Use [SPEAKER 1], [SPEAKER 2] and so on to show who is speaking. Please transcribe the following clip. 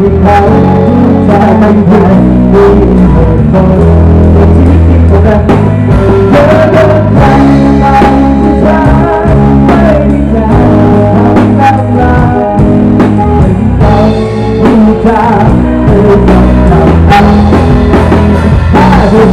[SPEAKER 1] nhìn thấy ra anh hãy đi về thôi tôi chỉ tìm cô nhớ đơn anh ra mấy nhà ra ra mình không đi ra từ lòng lòng anh ta đưa